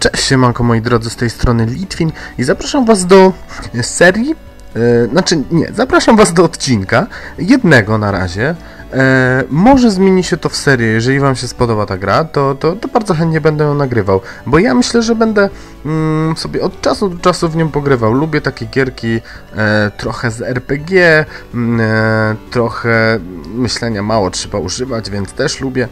Cześć, siemanko moi drodzy, z tej strony Litwin i zapraszam was do serii, e, znaczy nie, zapraszam was do odcinka, jednego na razie. E, może zmieni się to w serię, jeżeli wam się spodoba ta gra, to, to, to bardzo chętnie będę ją nagrywał, bo ja myślę, że będę mm, sobie od czasu do czasu w nią pogrywał. Lubię takie gierki e, trochę z RPG, mm, e, trochę myślenia mało trzeba używać, więc też lubię.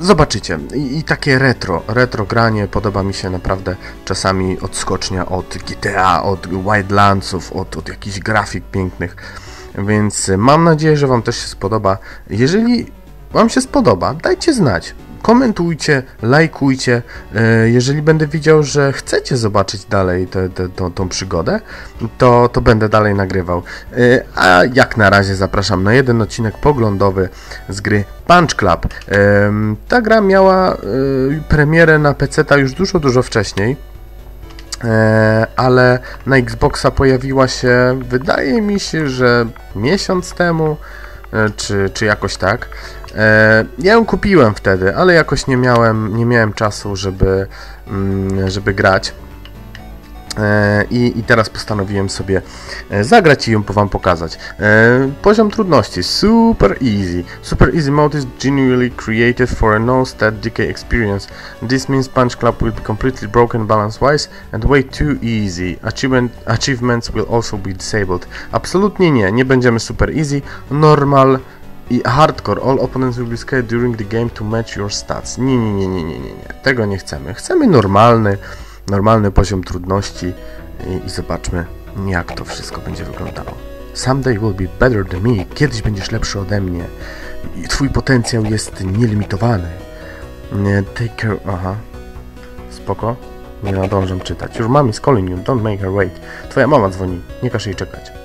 Zobaczycie. I, I, takie retro, retro granie podoba mi się naprawdę czasami odskocznia od GTA, od Wildlandsów, od, od jakichś grafik pięknych. Więc mam nadzieję, że Wam też się spodoba. Jeżeli Wam się spodoba, dajcie znać komentujcie, lajkujcie. E, jeżeli będę widział, że chcecie zobaczyć dalej tę, tą, tą przygodę, to, to będę dalej nagrywał. E, a jak na razie zapraszam na jeden odcinek poglądowy z gry Punch Club. E, ta gra miała premierę na PC już dużo, dużo wcześniej ale na Xboxa pojawiła się, wydaje mi się, że miesiąc temu, czy, czy jakoś tak. E, ja ją kupiłem wtedy, ale jakoś nie miałem, nie miałem czasu, żeby, mm, żeby grać. E, I, I, teraz postanowiłem sobie e, zagrać i ją wam pokazać. Poziom trudności super easy. Super easy mode is genuinely created for a no stat decay experience. This means Punch Club will be completely broken balance wise and way too easy. Achievement, achievements will also be disabled. Absolutnie nie, nie będziemy super easy. Normal i hardcore. All opponents will be scared during the game to match your stats. Nie, nie, nie, nie, nie, nie, nie. Tego nie chcemy. Chcemy normalny, normalny poziom trudności i, i zobaczmy, jak to wszystko będzie wyglądało. Someday will be better than me. Kiedyś będziesz lepszy ode mnie. I twój potencjał jest nielimitowany. Take care... Aha. Spoko. Nie nadążam czytać. Your mom is calling you. Don't make her wait. Twoja mama dzwoni. Nie każ jej czekać.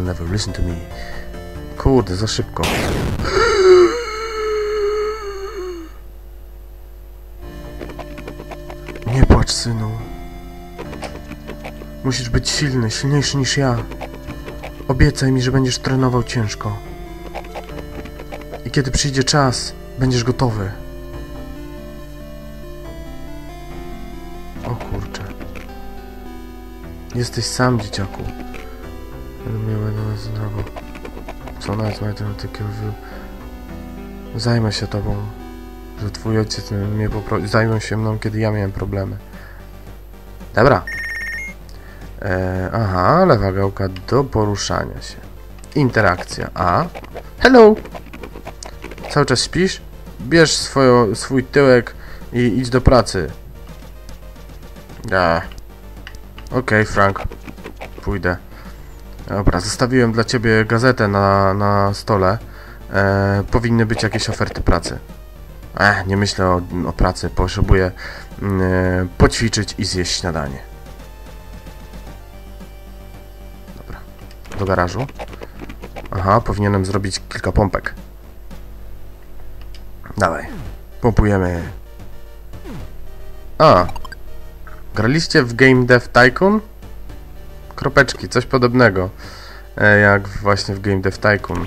You'll never listen to me. Kurde, za szybko. Nie płacz, synu. Musisz być silny, silniejszy niż ja. Obiecaj mi, że będziesz trenował ciężko. I kiedy przyjdzie czas, będziesz gotowy. O kurczę. Jesteś sam, dzieciaku. Co na takie Zajmę się tobą. Że twój ojciec mnie poprosił. Zajmą się mną, kiedy ja miałem problemy. Dobra. E, aha, lewa gałka do poruszania się. Interakcja. A. Hello! Cały czas śpisz? Bierz swoją, swój tyłek i idź do pracy. Ja. Okej, okay, Frank. Pójdę. Dobra, zostawiłem dla Ciebie gazetę na, na stole. E, powinny być jakieś oferty pracy. Eh, nie myślę o, o pracy. Potrzebuję mm, e, poćwiczyć i zjeść śniadanie. Dobra. Do garażu. Aha, powinienem zrobić kilka pompek. Dawaj. Pompujemy. A, Graliście w Game Dev Tycoon? Kropeczki, coś podobnego. E, jak właśnie w Game Dev Tycoon.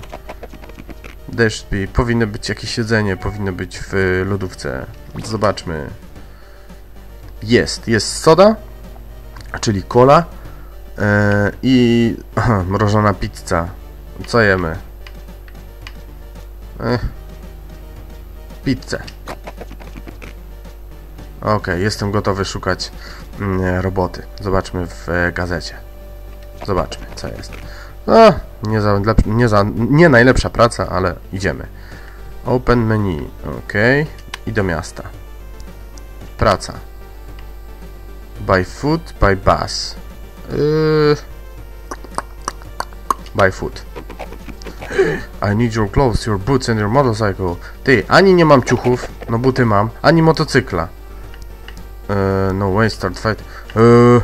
Deszczby, powinno być jakieś jedzenie, powinno być w lodówce. Zobaczmy. Jest, jest soda, czyli cola e, i aha, mrożona pizza. Co jemy? Eh, pizzę. Ok, jestem gotowy szukać mm, roboty. Zobaczmy w e, gazecie. Zobaczmy, co jest. No, nie, za, nie, za, nie najlepsza praca, ale idziemy. Open menu, ok. I do miasta. Praca. By foot, by bus. Yy... By foot. I need your clothes, your boots and your motorcycle. Ty, ani nie mam ciuchów, no buty mam, ani motocykla. Uh, no way, start fight. Uh,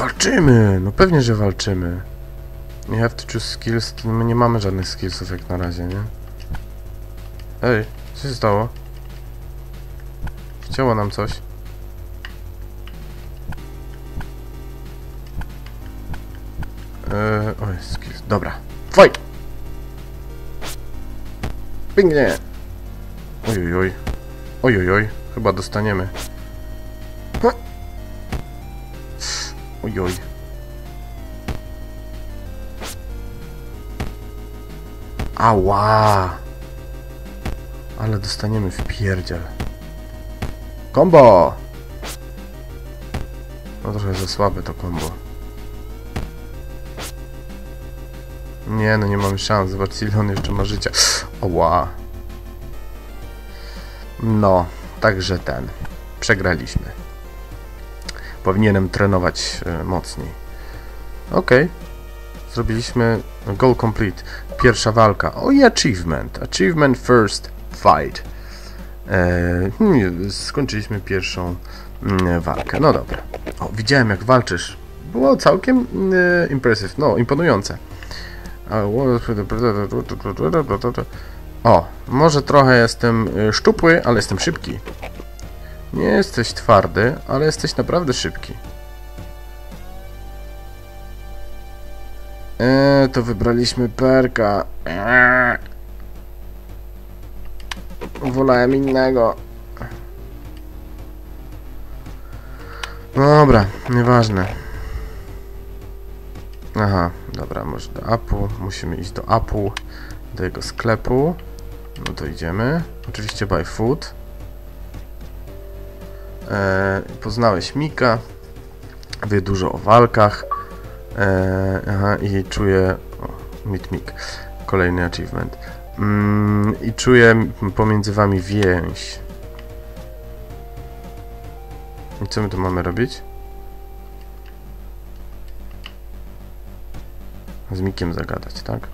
walczymy! No pewnie, że walczymy. You have to choose skills. My nie mamy żadnych skillsów jak na razie, nie? Ej, co się stało? Chciało nam coś. E, o, jest skills. Dobra. Fight! Pięknie! Ojojoj. Ojojoj. Chyba dostaniemy. Ha. Ojoj. Ała! Ale dostaniemy w pierdziel. Combo! No trochę za słabe to combo. Nie, no nie mamy szans. Zobaczcie ile on jeszcze ma życia. Oła. No, także ten. Przegraliśmy. Powinienem trenować e, mocniej. Okej. Zrobiliśmy goal complete. Pierwsza walka. O i achievement. Achievement first fight. E, hmm, skończyliśmy pierwszą mm, walkę. No dobra. O, widziałem jak walczysz. Było całkiem e, impressive. No, imponujące. O, może trochę jestem y, szczupły, ale jestem szybki. Nie jesteś twardy, ale jesteś naprawdę szybki. Eee, to wybraliśmy perka. Eee. Wolałem innego. Dobra, nieważne. Aha, dobra, może do Apu. Musimy iść do Apu, do jego sklepu. No to idziemy. Oczywiście by food. Eee, poznałeś Mika. Wie dużo o walkach. Eee, aha, i czuję... O, meet Mik. Kolejny achievement. Mm, I czuję pomiędzy wami więź. I co my tu mamy robić? z Mikiem zagadać, tak?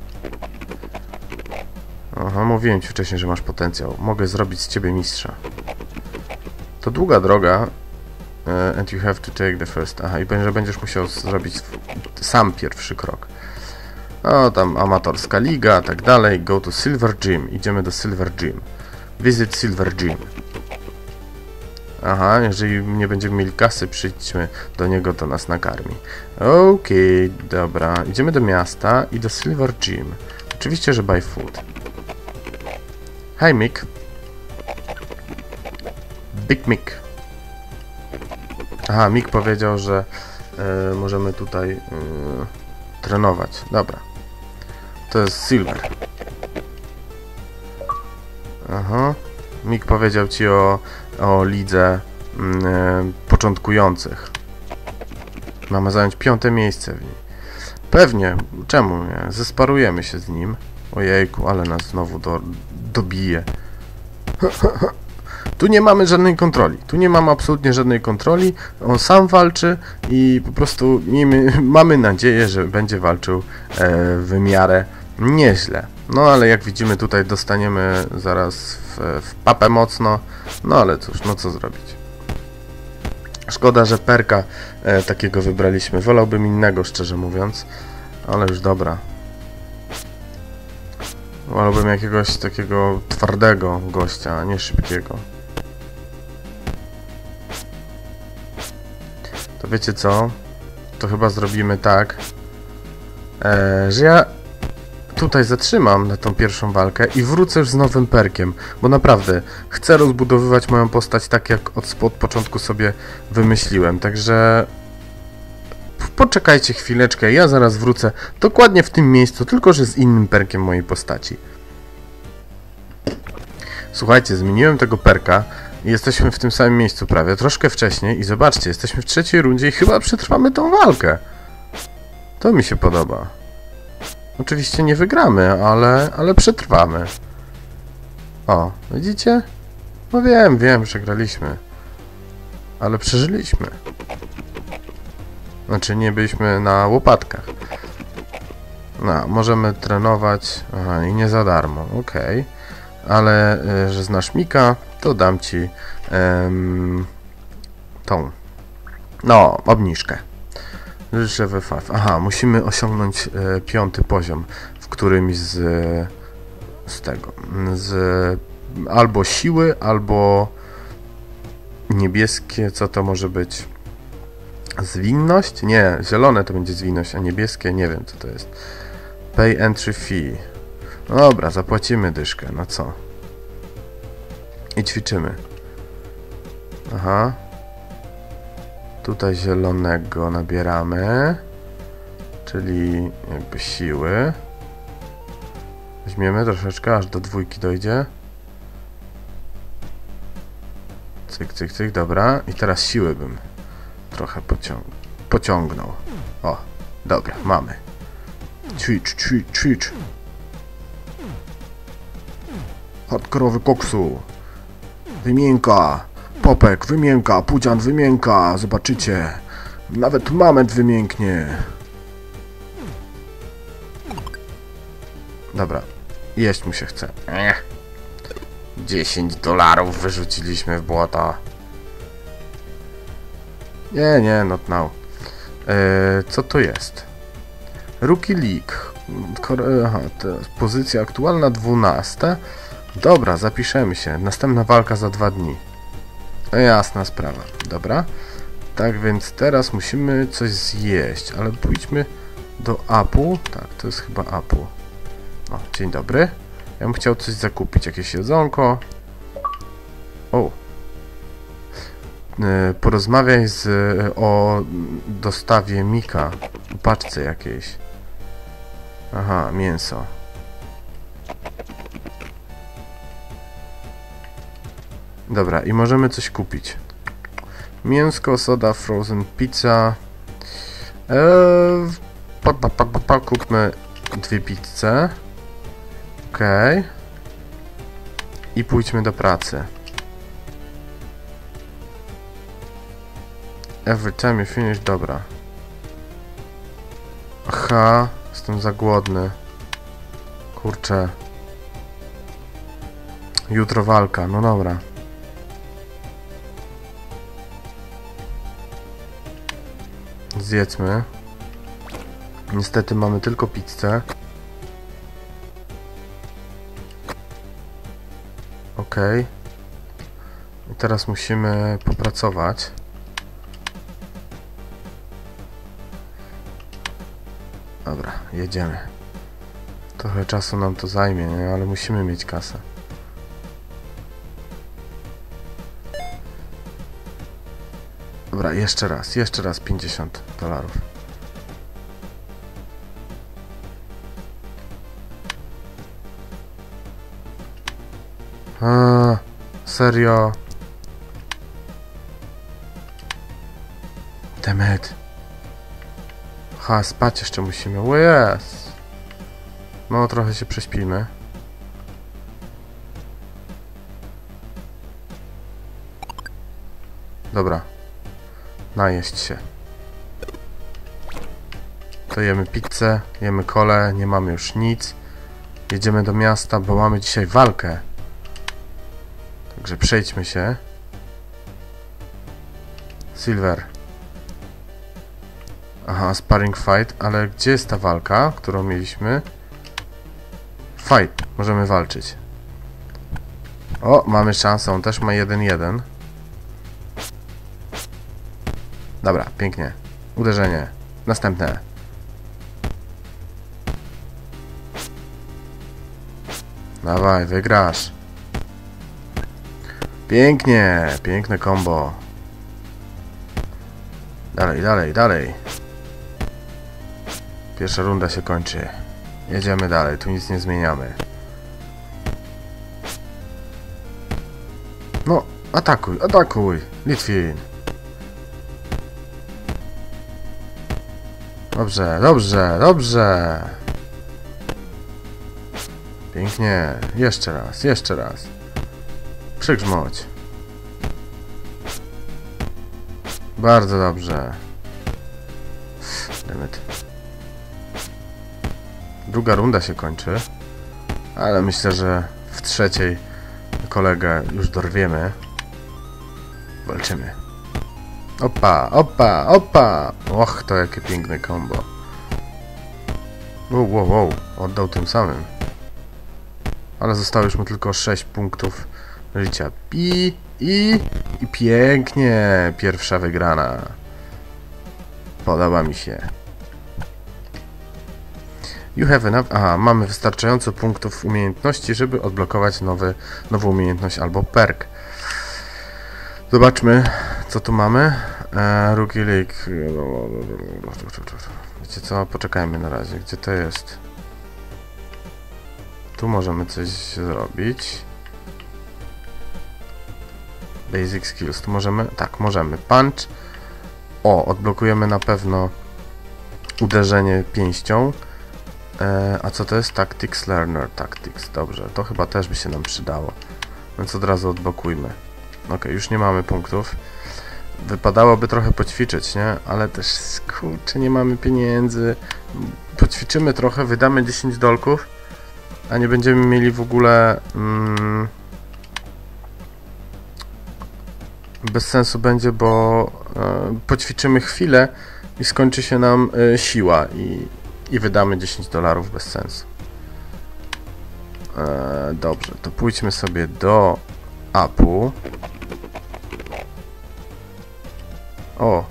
Aha, mówiłem ci wcześniej, że masz potencjał. Mogę zrobić z ciebie mistrza. To długa droga. Uh, and you have to take the first... Aha, i że będziesz musiał zrobić sam pierwszy krok. O, tam amatorska liga, tak dalej. Go to Silver Gym. Idziemy do Silver Gym. Visit Silver Gym. Aha, jeżeli nie będziemy mieli kasy, przyjdźmy do niego, to nas nakarmi. Okej, okay, dobra. Idziemy do miasta i do Silver Gym. Oczywiście, że buy food. Hi, Mick. Big Mick. Aha, Mick powiedział, że e, możemy tutaj e, trenować. Dobra. To jest Silver. Aha. Mick powiedział ci o o lidze e, początkujących. Mamy zająć piąte miejsce w niej. Pewnie, czemu nie? Zesparujemy się z nim. Ojejku, ale nas znowu do, dobije. Tu nie mamy żadnej kontroli. Tu nie mamy absolutnie żadnej kontroli. On sam walczy i po prostu miejmy, mamy nadzieję, że będzie walczył e, w miarę nieźle. No ale jak widzimy tutaj dostaniemy zaraz w, w papę mocno. No ale cóż, no co zrobić. Szkoda, że perka e, takiego wybraliśmy. Wolałbym innego, szczerze mówiąc. Ale już dobra. Wolałbym jakiegoś takiego twardego gościa, a nie szybkiego. To wiecie co? To chyba zrobimy tak, e, że ja tutaj zatrzymam na tą pierwszą walkę i wrócę już z nowym perkiem, bo naprawdę chcę rozbudowywać moją postać tak, jak od, od początku sobie wymyśliłem, także poczekajcie chwileczkę, ja zaraz wrócę dokładnie w tym miejscu, tylko że z innym perkiem mojej postaci. Słuchajcie, zmieniłem tego perka jesteśmy w tym samym miejscu prawie, troszkę wcześniej i zobaczcie, jesteśmy w trzeciej rundzie i chyba przetrwamy tą walkę. To mi się podoba. Oczywiście nie wygramy, ale, ale przetrwamy. O, widzicie? No wiem, wiem, że graliśmy. Ale przeżyliśmy. Znaczy nie byliśmy na łopatkach. No, możemy trenować. Aha, i nie za darmo, okej. Okay. Ale, y, że znasz Mika, to dam ci tą, no, obniżkę. Życzę we Aha, musimy osiągnąć e, piąty poziom w którymś z, z tego, z albo siły, albo niebieskie, co to może być? Zwinność? Nie, zielone to będzie zwinność, a niebieskie nie wiem co to jest. Pay entry fee. No dobra, zapłacimy dyszkę, no co? I ćwiczymy. Aha. Tutaj zielonego nabieramy. Czyli jakby siły. Weźmiemy troszeczkę, aż do dwójki dojdzie. Cyk, cyk, cyk, dobra. I teraz siły bym trochę pociąg pociągnął. O, dobra, mamy. Ćwicz, ćwicz, ćwicz. Hardkorowy koksu. Wymienka. Popek, wymienka. Pudzian, wymienka. Zobaczycie. Nawet moment wymięknie. Dobra. Jeść mu się chce. Ech. 10 dolarów wyrzuciliśmy w błoto. Nie, nie, not now. Eee, co to jest? Rookie League. Aha, pozycja aktualna 12. Dobra, zapiszemy się. Następna walka za dwa dni. No jasna sprawa. Dobra. Tak więc teraz musimy coś zjeść, ale pójdźmy do Apu. Tak, to jest chyba Apu. O, dzień dobry. Ja bym chciał coś zakupić, jakieś jedzonko. O. E, Porozmawiaj z, o dostawie Mika. Paczce jakiejś. Aha, mięso. Dobra, i możemy coś kupić. Mięsko, soda, frozen pizza. Eee, pa, pa, pa, pa, pa, kupmy dwie pizze. Okej. Okay. I pójdźmy do pracy. Every time you finish, dobra. Aha, jestem za głodny. Kurczę. Jutro walka, no dobra. Zjedzmy. Niestety mamy tylko pizzę. Ok. I teraz musimy popracować. Dobra, jedziemy. Trochę czasu nam to zajmie, nie? ale musimy mieć kasę. Jeszcze raz, jeszcze raz 50 dolarów. A, serio? Demet. Ha, spać jeszcze musimy. O jest. No, trochę się prześpimy. Dobra. Najeść się. To jemy pizzę, jemy kole, nie mamy już nic. Jedziemy do miasta, bo mamy dzisiaj walkę. Także przejdźmy się. Silver. Aha, sparring fight, ale gdzie jest ta walka, którą mieliśmy? Fight, możemy walczyć. O, mamy szansę, on też ma 1-1. Dobra, pięknie. Uderzenie. Następne. Dawaj, wygrasz. Pięknie, piękne combo. Dalej, dalej, dalej. Pierwsza runda się kończy. Jedziemy dalej, tu nic nie zmieniamy. No, atakuj, atakuj, Litwin. Dobrze, dobrze, dobrze. Pięknie. Jeszcze raz, jeszcze raz. Przygrzmoć. Bardzo dobrze. Demet. Druga runda się kończy. Ale myślę, że w trzeciej kolegę już dorwiemy. Walczymy. Opa, opa, opa! Och, to jakie piękne combo. Wow, wow, wow. Oddał tym samym. Ale zostało już mu tylko 6 punktów życia. I, i, i pięknie. Pierwsza wygrana. Podoba mi się. You have enough... Aha, mamy wystarczająco punktów umiejętności, żeby odblokować nowy, nową umiejętność albo perk. Zobaczmy, co tu mamy. E, Rookie League. Wiecie co? Poczekajmy na razie. Gdzie to jest? Tu możemy coś zrobić. Basic skills. Tu możemy... Tak, możemy. Punch. O, odblokujemy na pewno uderzenie pięścią. E, a co to jest? Tactics Learner. Tactics. Dobrze. To chyba też by się nam przydało. Więc od razu odblokujmy. Ok, już nie mamy punktów. Wypadałoby trochę poćwiczyć, nie? Ale też, kurczę, nie mamy pieniędzy. Poćwiczymy trochę, wydamy 10 dolków, a nie będziemy mieli w ogóle... Mm, bez sensu będzie, bo e, poćwiczymy chwilę i skończy się nam e, siła i, i wydamy 10 dolarów bez sensu. E, dobrze, to pójdźmy sobie do apu. O.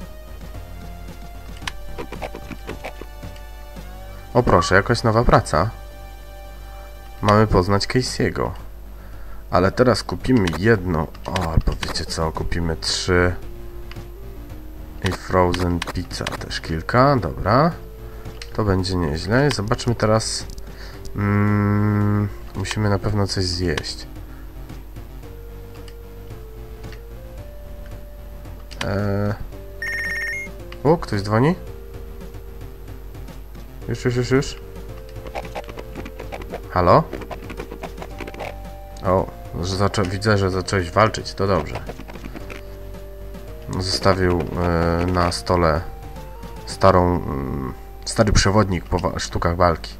O proszę, jakaś nowa praca. Mamy poznać Casey'ego. Ale teraz kupimy jedno. O, albo wiecie co, kupimy trzy. I frozen pizza też kilka, dobra. To będzie nieźle. Zobaczmy teraz. Mm, musimy na pewno coś zjeść. Eee... O, ktoś dzwoni? Już, już, już, już. Halo? O, że zaczą, widzę, że zacząłeś walczyć, to dobrze. Zostawił e, na stole starą, mm, stary przewodnik po wa sztukach walki.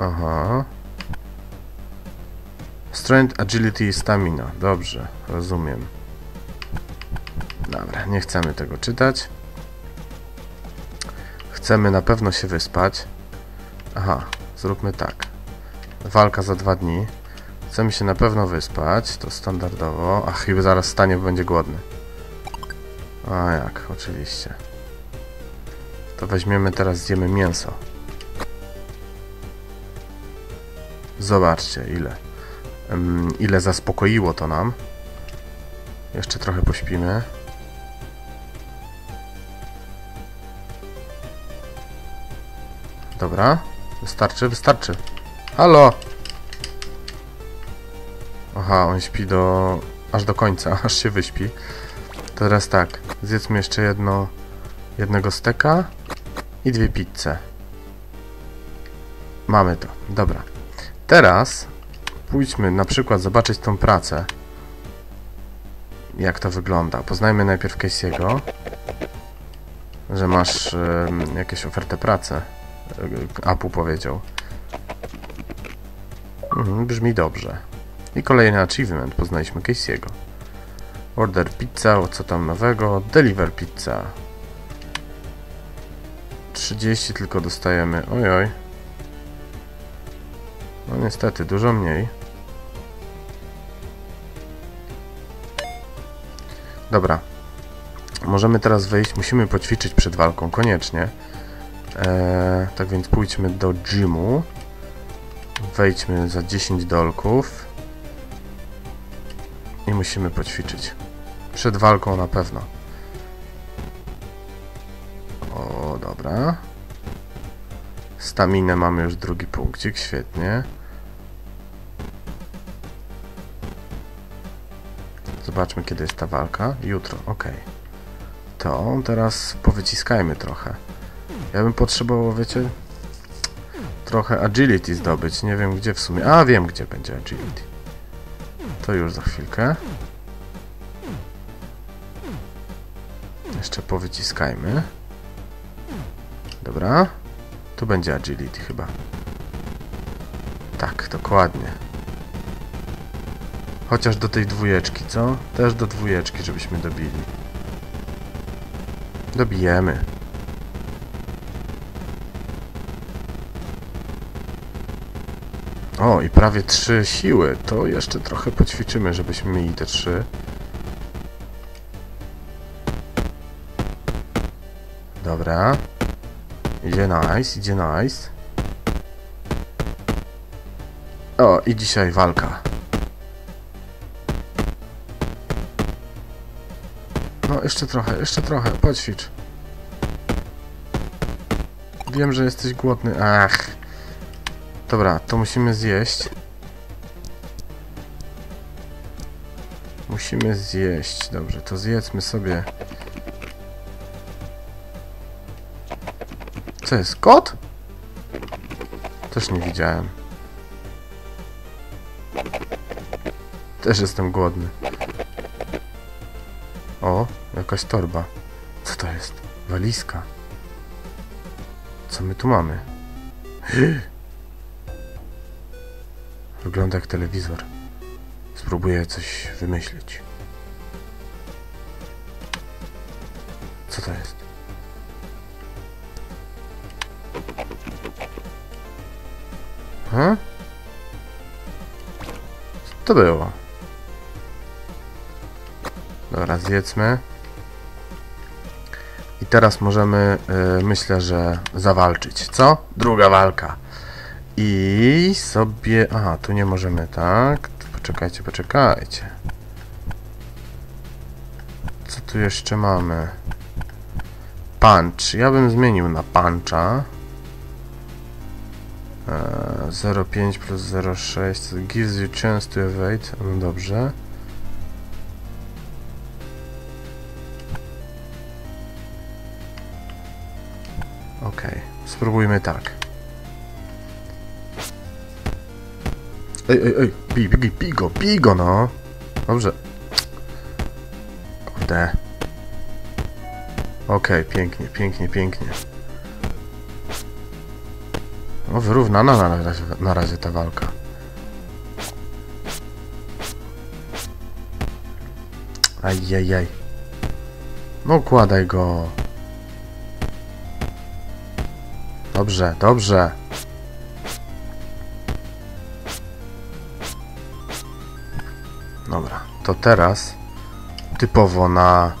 Aha. Strength, agility i stamina. Dobrze, rozumiem. Dobra, nie chcemy tego czytać. Chcemy na pewno się wyspać. Aha, zróbmy tak. Walka za dwa dni. Chcemy się na pewno wyspać, to standardowo. Ach, chyba zaraz stanie, bo będzie głodny. A jak, oczywiście. To weźmiemy teraz, zjemy mięso. Zobaczcie, ile. Um, ile zaspokoiło to nam. Jeszcze trochę pośpimy. Dobra. Wystarczy, wystarczy. Halo! Aha, on śpi do... aż do końca, aż się wyśpi. Teraz tak, zjedzmy jeszcze jedno... jednego steka i dwie pizze. Mamy to, dobra. Teraz pójdźmy na przykład zobaczyć tą pracę. Jak to wygląda. Poznajmy najpierw Casey'ego. Że masz y, jakieś ofertę pracy. Apu powiedział. Mhm, brzmi dobrze. I kolejny achievement. Poznaliśmy Casey'ego. Order pizza, co tam nowego? Deliver pizza. 30 tylko dostajemy. Ojoj. No niestety, dużo mniej. Dobra. Możemy teraz wyjść. Musimy poćwiczyć przed walką, koniecznie. Eee, tak więc pójdźmy do gymu. Wejdźmy za 10 dolków. I musimy poćwiczyć. Przed walką na pewno. O, dobra. Staminę mamy już drugi punkcik, świetnie. Zobaczmy, kiedy jest ta walka. Jutro, ok. To teraz powyciskajmy trochę. Ja bym potrzebował, wiecie, trochę agility zdobyć. Nie wiem gdzie w sumie. A, wiem gdzie będzie agility. To już za chwilkę. Jeszcze powyciskajmy. Dobra. Tu będzie agility chyba. Tak, dokładnie. Chociaż do tej dwójeczki, co? Też do dwójeczki, żebyśmy dobili. Dobijemy. O, i prawie trzy siły. To jeszcze trochę poćwiczymy, żebyśmy mieli te trzy. Dobra. Idzie nice, idzie nice. O, i dzisiaj walka. No, jeszcze trochę, jeszcze trochę, poćwicz. Wiem, że jesteś głodny. Ach. Dobra, to musimy zjeść. Musimy zjeść. Dobrze, to zjedzmy sobie. Co jest? Kot? Też nie widziałem. Też jestem głodny. O, jakaś torba. Co to jest? Walizka. Co my tu mamy? Wygląda jak telewizor. Spróbuję coś wymyślić. Co to jest? Ha? Co to było? Dobra, zjedzmy. I teraz możemy, y, myślę, że zawalczyć. Co? Druga walka. I sobie... Aha, tu nie możemy, tak? Poczekajcie, poczekajcie. Co tu jeszcze mamy? Punch. Ja bym zmienił na puncha. Eee, 0,5 plus 0,6 gives you chance to evade. No dobrze. Okay. spróbujmy tak. Ej, ej, ej, bij, bij, bij go, bij go, no. Dobrze. Kurde. Okej, okay, pięknie, pięknie, pięknie. No, wyrównana na razie, na razie ta walka. Ajajaj. No, kładaj go. Dobrze, dobrze. To teraz typowo na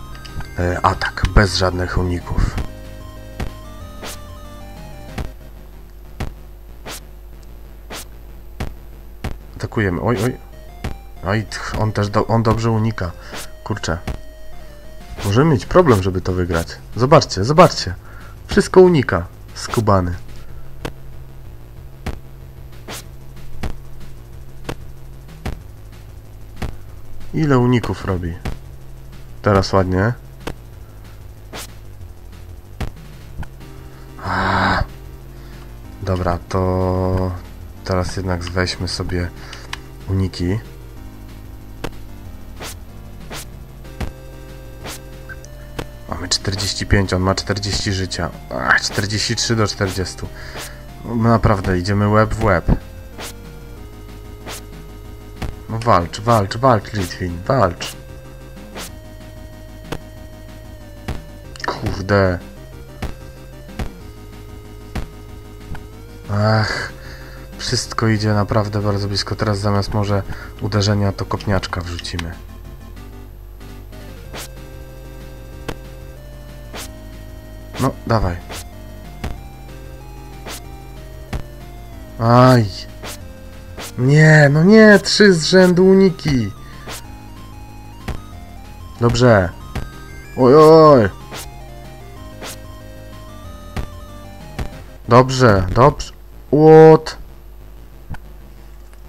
y, atak, bez żadnych uników. Atakujemy. Oj, oj. Oj, on też do, on dobrze unika. Kurczę. Możemy mieć problem, żeby to wygrać. Zobaczcie, zobaczcie. Wszystko unika. Skubany. Ile uników robi? Teraz ładnie. Dobra, to teraz jednak weźmy sobie uniki. Mamy 45, on ma 40 życia. Ach, 43 do 40. No, naprawdę, idziemy łeb w łeb. Walcz, walcz, walcz, Litwin, walcz. Kurde. Ach, wszystko idzie naprawdę bardzo blisko. Teraz zamiast może uderzenia to kopniaczka wrzucimy. No, dawaj. Aj. Nie, no nie, trzy z rzędu uniki. Dobrze. Oj, oj. Dobrze, dobrze. What?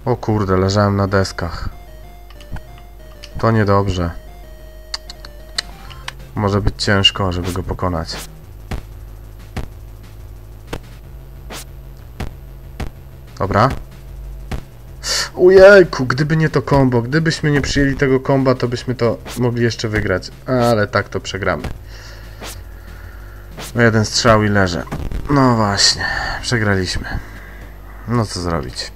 O kurde, leżałem na deskach. To niedobrze. Może być ciężko, żeby go pokonać. Dobra. Ujejku, gdyby nie to kombo, gdybyśmy nie przyjęli tego komba, to byśmy to mogli jeszcze wygrać. Ale tak to przegramy. No jeden strzał i leżę. No właśnie, przegraliśmy. No co zrobić?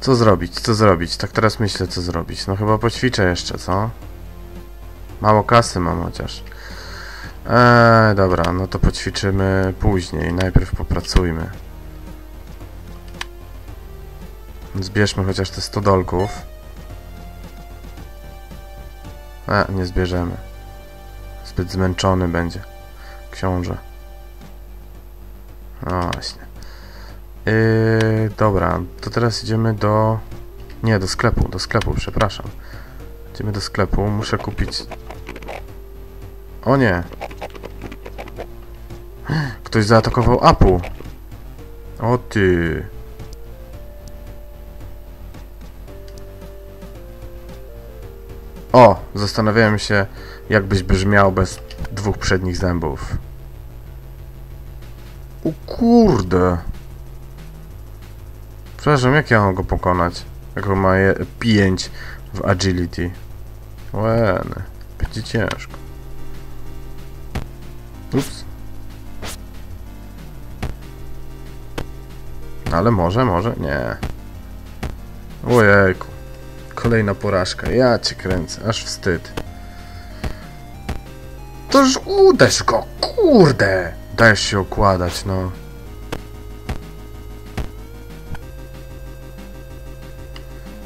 Co zrobić, co zrobić? Tak teraz myślę, co zrobić. No chyba poćwiczę jeszcze, co? Mało kasy mam chociaż. Eee, dobra, no to poćwiczymy później. Najpierw popracujmy. Zbierzmy chociaż te 100 dolków. E, nie zbierzemy. Zbyt zmęczony będzie. książę. No właśnie. Yy, dobra, to teraz idziemy do... Nie, do sklepu, do sklepu, przepraszam. Idziemy do sklepu, muszę kupić... O nie! Ktoś zaatakował Apu! O ty! O! Zastanawiałem się, jakbyś brzmiał bez dwóch przednich zębów. O kurde! Przepraszam, jak ja mam go pokonać? Jak on ma je 5 w agility? Łeny, będzie ciężko. Ups. Ale może, może? Nie. Ojejku. Kolejna porażka. Ja cię kręcę. Aż wstyd. Toż uderz go, kurde! Dajesz się układać, no.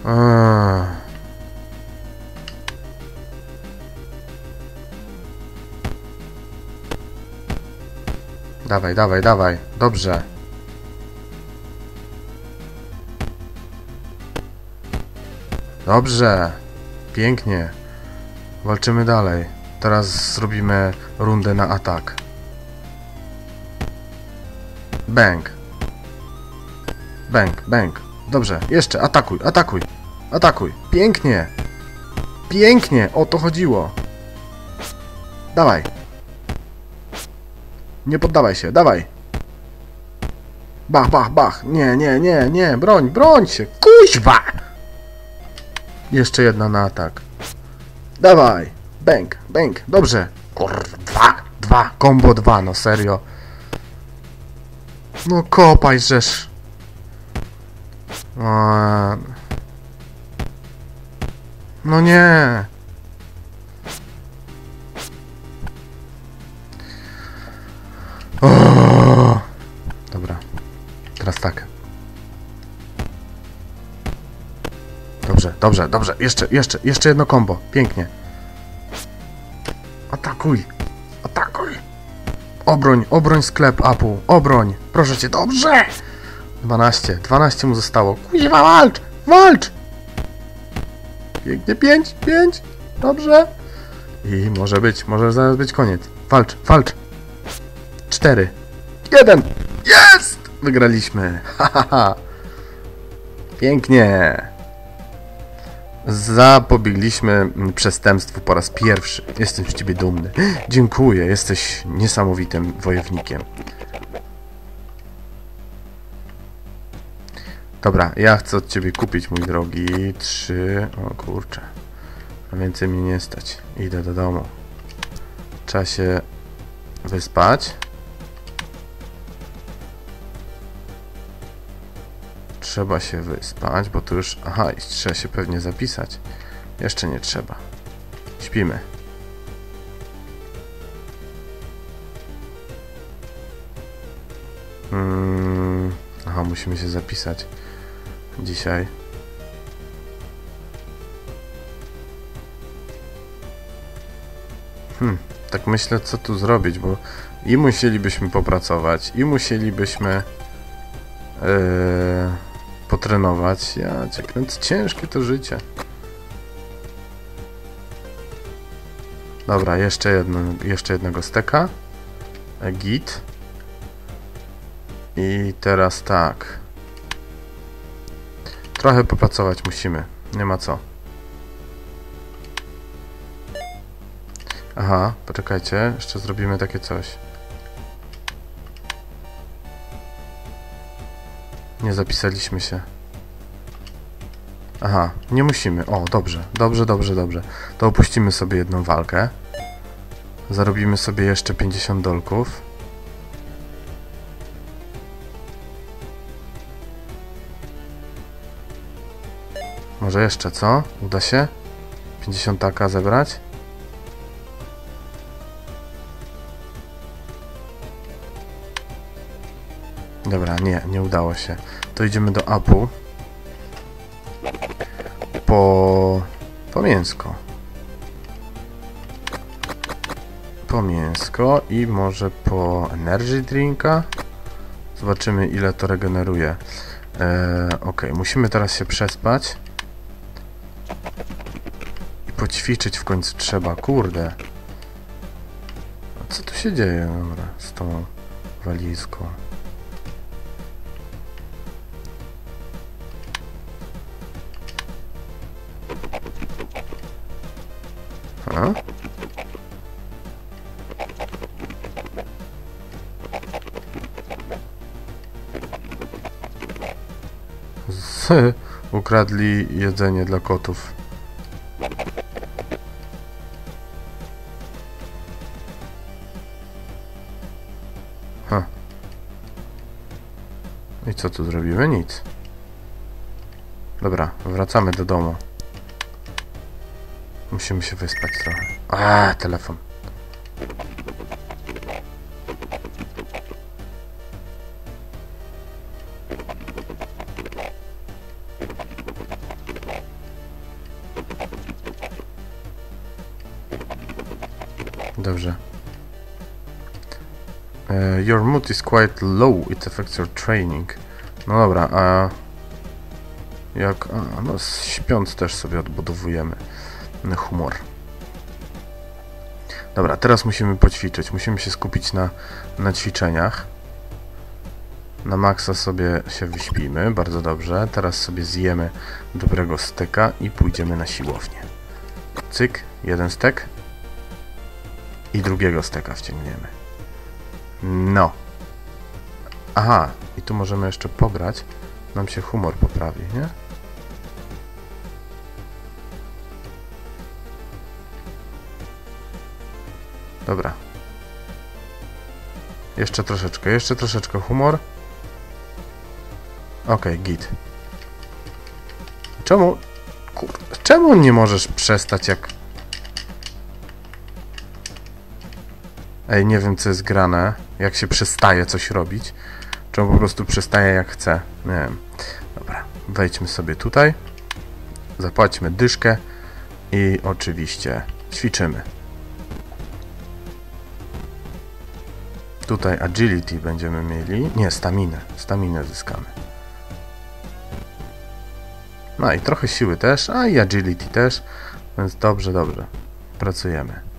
Eee. Dawaj, dawaj, dawaj. Dobrze. Dobrze. Pięknie. Walczymy dalej. Teraz zrobimy rundę na atak. Bang. Bang, bang. Dobrze, jeszcze, atakuj, atakuj. Atakuj. Pięknie. Pięknie, o to chodziło. Dawaj. Nie poddawaj się, dawaj. Bach, bach, bach. Nie, nie, nie, nie, broń, broń się. Kuźwa! Jeszcze jedna na atak. Dawaj. Bang, bang. Dobrze. Kurwa. Dwa. Combo dwa, no serio. No kopaj, żeż. O, No nie. O! Dobrze, dobrze. Jeszcze, jeszcze, jeszcze jedno combo. Pięknie. Atakuj. Atakuj. Obroń, obroń sklep Apple. Obroń. Proszę cię, dobrze. 12. 12 mu zostało. Kuźwa, walcz! Walcz! Pięknie, 5, 5. Dobrze. I może być, może zaraz być koniec. Walcz, walcz. 4. 1. Jest! Wygraliśmy. Ha, ha, ha. Pięknie. Zapobiegliśmy mm, przestępstwu po raz pierwszy. Jestem z ciebie dumny. Dziękuję, jesteś niesamowitym wojownikiem. Dobra, ja chcę od ciebie kupić, mój drogi. Trzy. O kurczę. Więcej mnie nie stać. Idę do domu. Trzeba się wyspać. Trzeba się wyspać, bo tu już... Aha, i trzeba się pewnie zapisać. Jeszcze nie trzeba. Śpimy. Mm, aha, musimy się zapisać. Dzisiaj. Hmm, tak myślę, co tu zrobić, bo i musielibyśmy popracować, i musielibyśmy yy, potrenować. Ja cię ciężkie to życie. Dobra, jeszcze, jedno, jeszcze jednego steka. E, Git. I teraz tak. Trochę popracować musimy. Nie ma co. Aha, poczekajcie. Jeszcze zrobimy takie coś. Nie zapisaliśmy się. Aha, nie musimy. O, dobrze, dobrze, dobrze, dobrze. To opuścimy sobie jedną walkę. Zarobimy sobie jeszcze 50 dolków. Może jeszcze, co? Uda się? 50 taka zebrać? Dobra, nie, nie udało się. To idziemy do Apu. Po... po mięsko. po mięsko i może po energy drinka. Zobaczymy ile to regeneruje. Eee, ok, musimy teraz się przespać. I poćwiczyć w końcu trzeba, kurde. A co tu się dzieje, dobra, z tą walizką? ukradli jedzenie dla kotów. Ha. I co tu zrobimy? Nic. Dobra, wracamy do domu. Musimy się wyspać trochę. A, telefon. Your mood is quite low. It affects your training. No dobra, a jak... A, no śpiąc też sobie odbudowujemy humor. Dobra, teraz musimy poćwiczyć. Musimy się skupić na, na ćwiczeniach. Na maksa sobie się wyśpimy, bardzo dobrze. Teraz sobie zjemy dobrego steka i pójdziemy na siłownię. Cyk, jeden stek i drugiego steka wciągniemy. No. Aha, i tu możemy jeszcze pograć. Nam się humor poprawi, nie? Dobra. Jeszcze troszeczkę, jeszcze troszeczkę humor. Okej, okay, git. Czemu... Kur... Czemu nie możesz przestać jak... Ej, nie wiem co jest grane. Jak się przestaje coś robić. Czy on po prostu przestaje jak chce. Nie wiem. Dobra, wejdźmy sobie tutaj. Zapłaćmy dyszkę. I oczywiście ćwiczymy. Tutaj agility będziemy mieli. Nie, staminę. Staminę zyskamy. No i trochę siły też, a i agility też. Więc dobrze, dobrze. Pracujemy.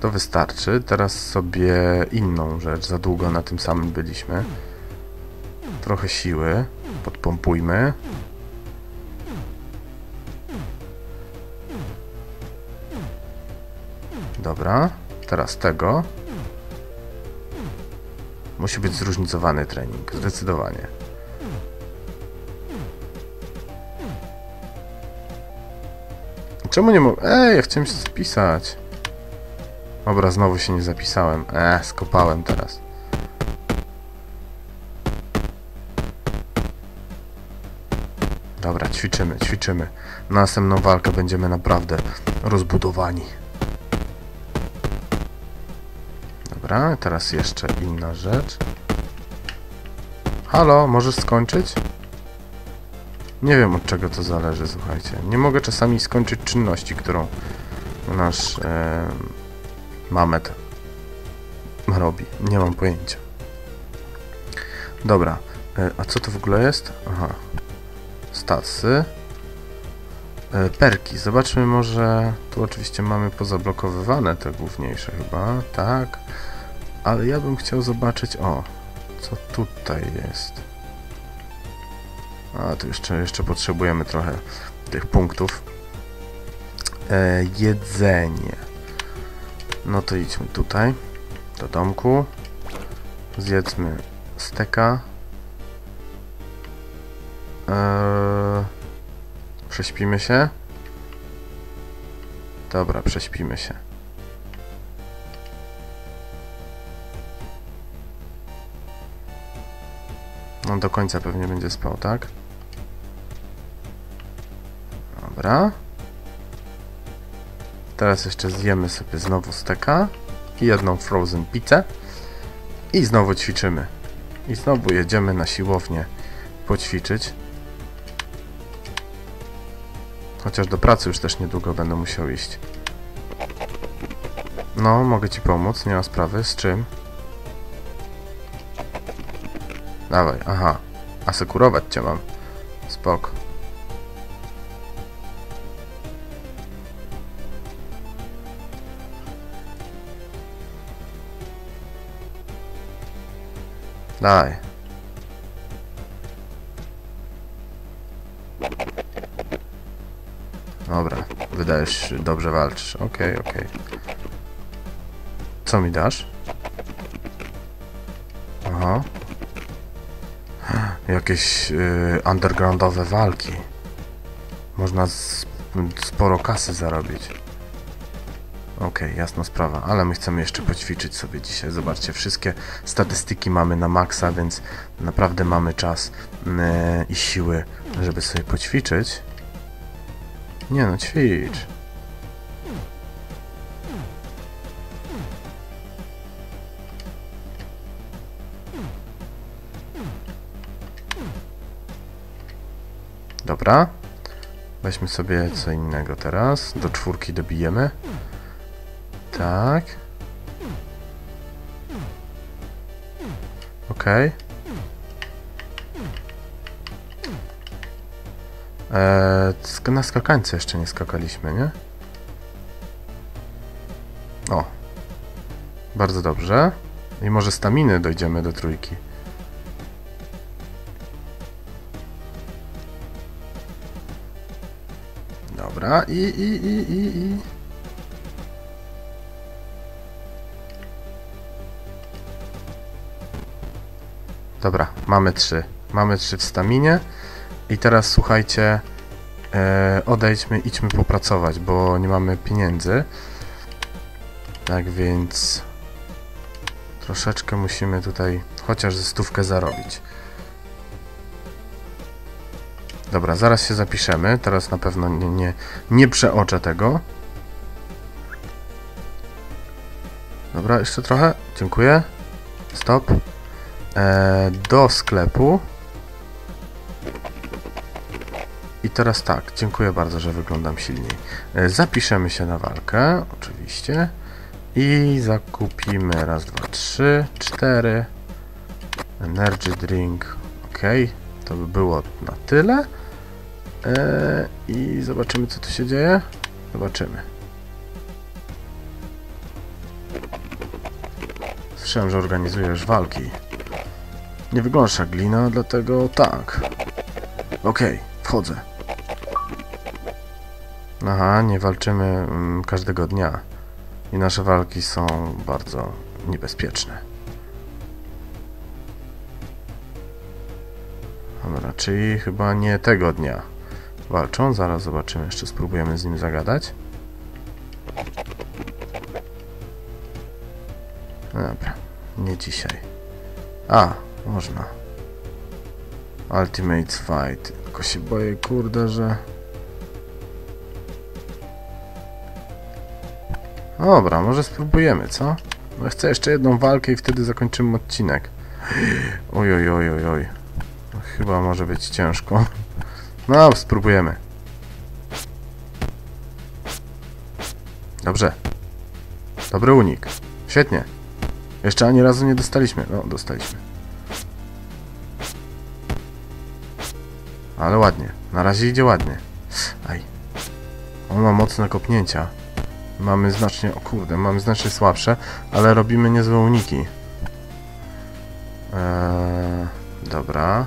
To wystarczy. Teraz sobie inną rzecz. Za długo na tym samym byliśmy. Trochę siły. Podpompujmy. Dobra, teraz tego. Musi być zróżnicowany trening, zdecydowanie. Czemu nie mogę? Ej, ja chciałem się spisać. Dobra, znowu się nie zapisałem. Eee, skopałem teraz. Dobra, ćwiczymy, ćwiczymy. Na następną walkę będziemy naprawdę rozbudowani. Dobra, teraz jeszcze inna rzecz. Halo, możesz skończyć? Nie wiem od czego to zależy, słuchajcie. Nie mogę czasami skończyć czynności, którą nasz e, Mamet robi. Nie mam pojęcia. Dobra, e, a co to w ogóle jest? Aha. Stasy. E, perki. Zobaczmy może... Tu oczywiście mamy pozablokowywane te główniejsze chyba. Tak. Ale ja bym chciał zobaczyć... O, co tutaj jest. A, tu jeszcze, jeszcze potrzebujemy trochę tych punktów. E, jedzenie. No to idźmy tutaj, do domku. Zjedzmy steka. Eee, prześpimy się. Dobra, prześpimy się. No, do końca pewnie będzie spał, tak? Dobra. Teraz jeszcze zjemy sobie znowu steka i jedną frozen pizzę i znowu ćwiczymy. I znowu jedziemy na siłownię poćwiczyć. Chociaż do pracy już też niedługo będę musiał iść. No, mogę ci pomóc, nie ma sprawy. Z czym? Dawaj, aha. Asekurować cię mam. Spok. Daj. Dobra, wydajesz, dobrze walczysz. Okej, okej. Co mi dasz? Aha. Jakieś y, undergroundowe walki. Można sporo kasy zarobić. Okej, jasna sprawa, ale my chcemy jeszcze poćwiczyć sobie dzisiaj. Zobaczcie, wszystkie statystyki mamy na maksa, więc naprawdę mamy czas y, i siły, żeby sobie poćwiczyć. Nie no, ćwicz. Dobra. Weźmy sobie co innego teraz. Do czwórki dobijemy. Tak. Okej. Eee, sk- na skakańce jeszcze nie skakaliśmy, nie? O. Bardzo dobrze. I może staminy dojdziemy do trójki. Dobra, i, i, i, i, i. Dobra, mamy trzy. Mamy trzy w staminie. I teraz słuchajcie, e, odejdźmy, idźmy popracować, bo nie mamy pieniędzy. Tak więc troszeczkę musimy tutaj chociaż ze stówkę zarobić. Dobra, zaraz się zapiszemy. Teraz na pewno nie, nie, nie przeoczę tego. Dobra, jeszcze trochę. Dziękuję. Stop. E, do sklepu. I teraz tak, dziękuję bardzo, że wyglądam silniej. E, zapiszemy się na walkę, oczywiście. I zakupimy raz, dwa, trzy, cztery. Energy drink, ok. To by było na tyle. E, I zobaczymy, co tu się dzieje. Zobaczymy. Słyszałem, że organizujesz walki. Nie wyglądasz jak glina, dlatego tak. Okej, wchodzę. Aha, nie walczymy mm, każdego dnia. I nasze walki są bardzo niebezpieczne. Dobra, czyli chyba nie tego dnia walczą. Zaraz zobaczymy, jeszcze spróbujemy z nim zagadać. Dobra, nie dzisiaj. A, można. Ultimate Fight. Tylko się boję, kurde, że... Dobra, może spróbujemy, co? No chcę jeszcze jedną walkę i wtedy zakończymy odcinek. Oj, oj, oj, oj, oj. Chyba może być ciężko. No, spróbujemy. Dobrze. Dobry unik. Świetnie. Jeszcze ani razu nie dostaliśmy. No, dostaliśmy. Ale ładnie. Na razie idzie ładnie. Aj. On ma mocne kopnięcia. Mamy znacznie... O kurde, mamy znacznie słabsze, ale robimy niezłe uniki. Eee, dobra.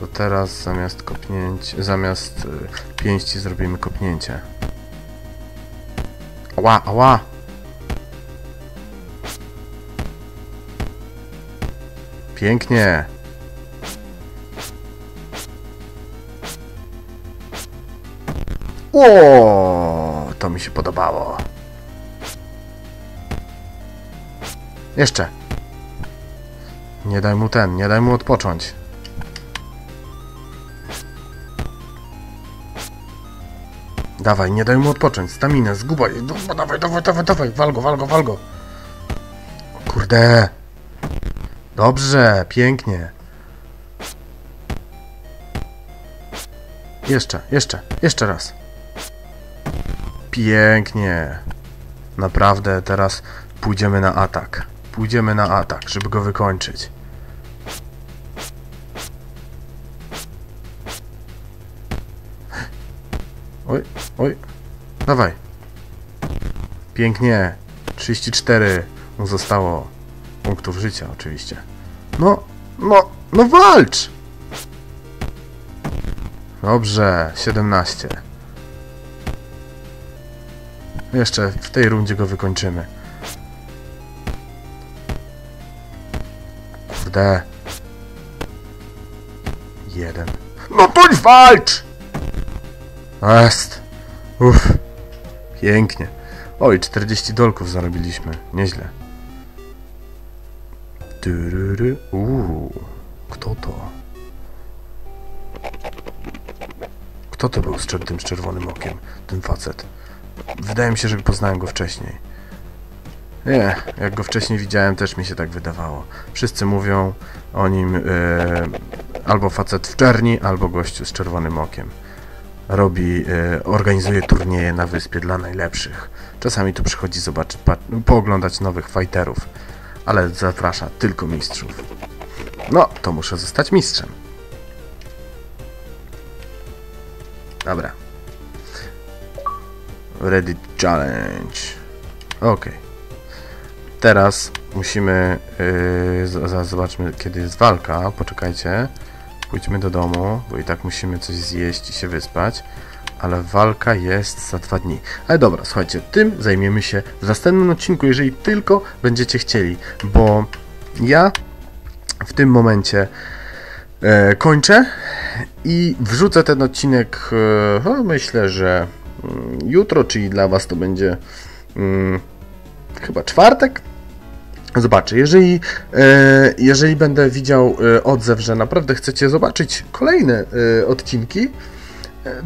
To teraz zamiast kopnięć... Zamiast y, pięści zrobimy kopnięcie. Ała, ała! Pięknie! O, to mi się podobało. Jeszcze. Nie daj mu ten, nie daj mu odpocząć. Dawaj, nie daj mu odpocząć. Staminę, zgubaj. No, dawaj, dawaj, dawaj, dawaj. Walgo, walgo, walgo. Kurde. Dobrze, pięknie. Jeszcze, jeszcze, jeszcze raz. Pięknie. Naprawdę, teraz pójdziemy na atak. Pójdziemy na atak, żeby go wykończyć. Oj, oj. Dawaj. Pięknie. 34 mu zostało punktów życia, oczywiście. No, no, no walcz! Dobrze, 17. Jeszcze w tej rundzie go wykończymy. Kurde. Jeden. No to walcz! Jest. Uff. Pięknie. Oj, 40 dolków zarobiliśmy. Nieźle. Tyryry. Uuu. Kto to? Kto to był z tym z czerwonym okiem? Ten facet. Wydaje mi się, że poznałem go wcześniej. Nie, jak go wcześniej widziałem, też mi się tak wydawało. Wszyscy mówią o nim e, albo facet w czerni, albo gościu z czerwonym okiem. Robi, e, organizuje turnieje na wyspie dla najlepszych. Czasami tu przychodzi zobaczyć, pooglądać nowych fighterów, ale zaprasza tylko mistrzów. No, to muszę zostać mistrzem. Dobra. Ready challenge. Ok. Teraz musimy. Yy, zobaczmy, kiedy jest walka. Poczekajcie. Pójdźmy do domu, bo i tak musimy coś zjeść i się wyspać. Ale walka jest za dwa dni. Ale dobra, słuchajcie, tym zajmiemy się w następnym odcinku, jeżeli tylko będziecie chcieli, bo ja w tym momencie e, kończę i wrzucę ten odcinek, e, no, myślę, że jutro, czyli dla Was to będzie mm, chyba czwartek. Zobaczę, jeżeli, e, jeżeli będę widział e, odzew, że naprawdę chcecie zobaczyć kolejne e, odcinki,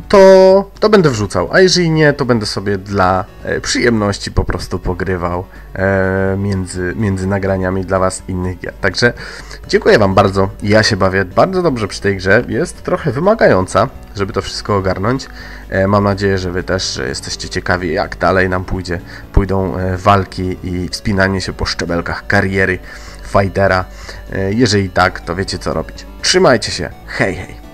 to, to będę wrzucał, a jeżeli nie, to będę sobie dla e, przyjemności po prostu pogrywał e, między, między nagraniami dla Was innych gier. Także dziękuję Wam bardzo. Ja się bawię bardzo dobrze przy tej grze. Jest trochę wymagająca, żeby to wszystko ogarnąć. E, mam nadzieję, że Wy też jesteście ciekawi, jak dalej nam pójdzie, pójdą walki i wspinanie się po szczebelkach kariery fightera. Jeżeli tak, to wiecie co robić. Trzymajcie się. Hej, hej.